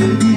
you.